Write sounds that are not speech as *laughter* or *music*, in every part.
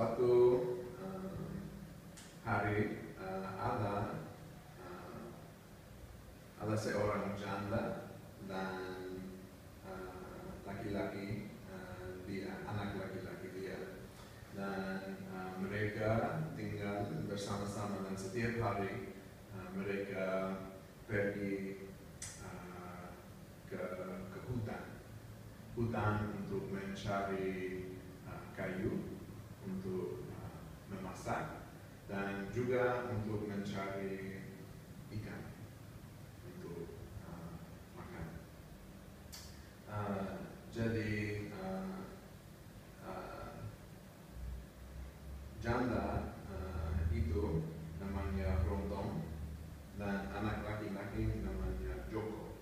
suatu uh, hari uh, ada uh, ada seorang janda dan laki-laki dia anak laki-laki dia. Dan mereka tinggal bersama-sama dan setiap hari mereka pergi ke, ke hutan. Hutan untuk mencari kayu untuk uh, memasak dan juga untuk mencari ikan untuk uh, makan. Uh, jadi uh, uh, janda uh, itu namanya Rondong dan anak laki-laki namanya Joko.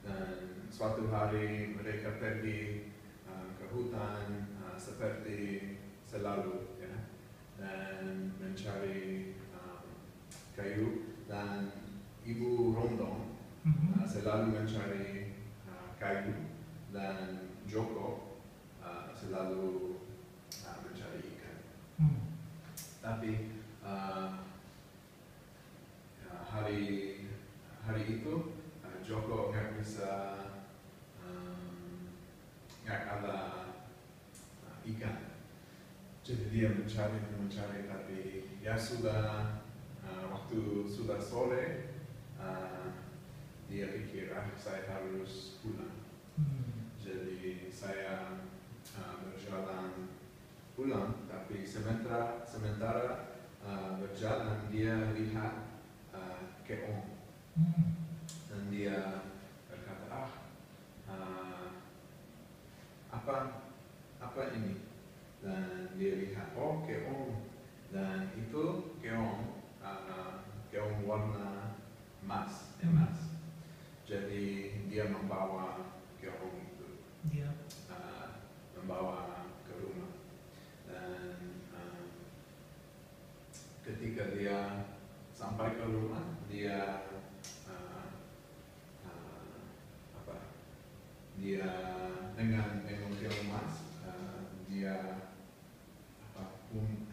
Dan suatu hari mereka pergi uh, ke hutan uh, seperti selalu ya dan mencari um, kayu dan ibu Rondong Mhm. uh, selalu mencari uh, kayu dan Joko uh, selalu uh, mencari ikan. Hmm. Tapi uh, ya, hari hari itu uh, Joko nggak bisa um, nggak ada uh, ikan. Jadi dia mencari mencari tapi ya sudah uh, waktu sudah sore uh, dia pikir ah saya harus pulang. Hmm. Jadi saya uh, berjalan pulang, tapi sementara sementara uh, berjalan dia lihat uh, keong Hmm. dan dia berkata ah uh, apa apa ini dan dia lihat oh keong. Dan itu keong uh, keong warna emas emas. Jadi dia membawa keong itu. Dia uh, membawa ke rumah. Dan uh, ketika dia sampai ke rumah dia uh, uh, apa? Dia dengan dengan keong emas uh, dia apa um,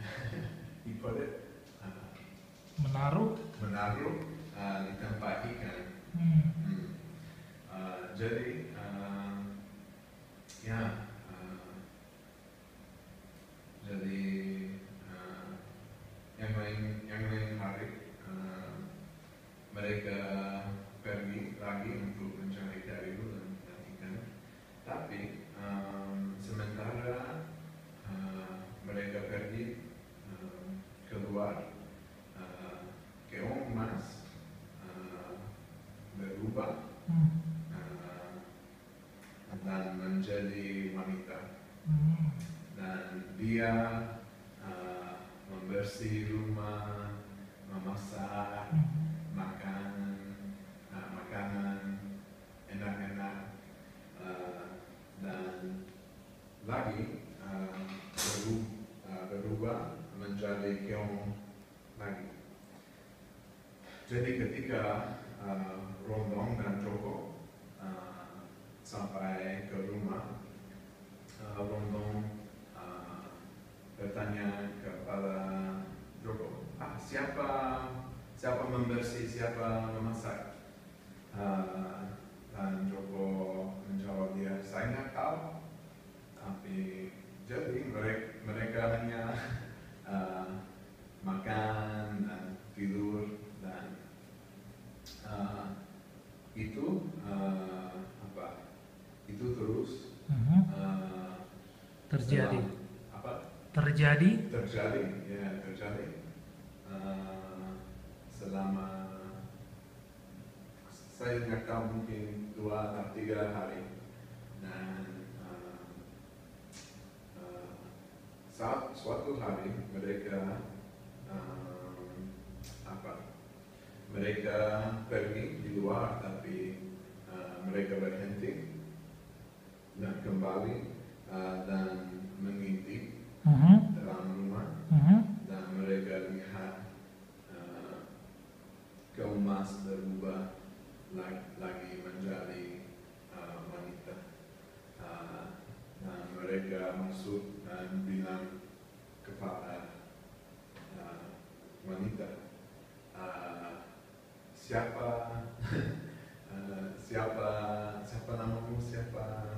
he put it uh, menaruh uh, tempat ikan Hmm. Hmm. Uh, jadi uh, ya uh, jadi uh, yang lain yang lain hari uh, mereka pergi lagi untuk mencari kayu dan, dan ikan tapi um, sementara uh, mereka pergi um, keluar uh, keong emas uh, berubah Hmm. uh, dan menjadi wanita Hmm. dan dia uh, membersih rumah, memasak Hmm. makanan, uh, makanan enak-enak uh, dan lagi uh, beru- uh, berubah menjadi keong. Jadi ketika uh, Rondong dan Joko uh, sampai ke rumah, uh, Rondong uh, bertanya kepada Joko, ah, siapa siapa membersih, siapa memasak? Uh, dan Joko menjawab dia, saya nggak tahu. Tapi jadi mereka, mereka hanya uh, makan dan tidur dan uh, itu uh, apa? Itu terus Mhm. uh, Terjadi. selama- apa? Terjadi. terjadi ya terjadi uh, selama saya nggak tahu mungkin dua atau tiga hari dan uh, uh, saat suatu hari mereka apa mereka pergi di luar tapi uh, mereka berhenti dan kembali uh, dan mengintip Mhm. dalam rumah Mhm. dan mereka lihat uh, kemas berubah lagi, lagi menjadi uh, wanita Uh, dan mereka masuk dan bilang kepada uh, siapa uh, *laughs* siapa siapa namamu siapa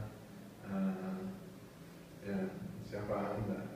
uh, ya siapa anda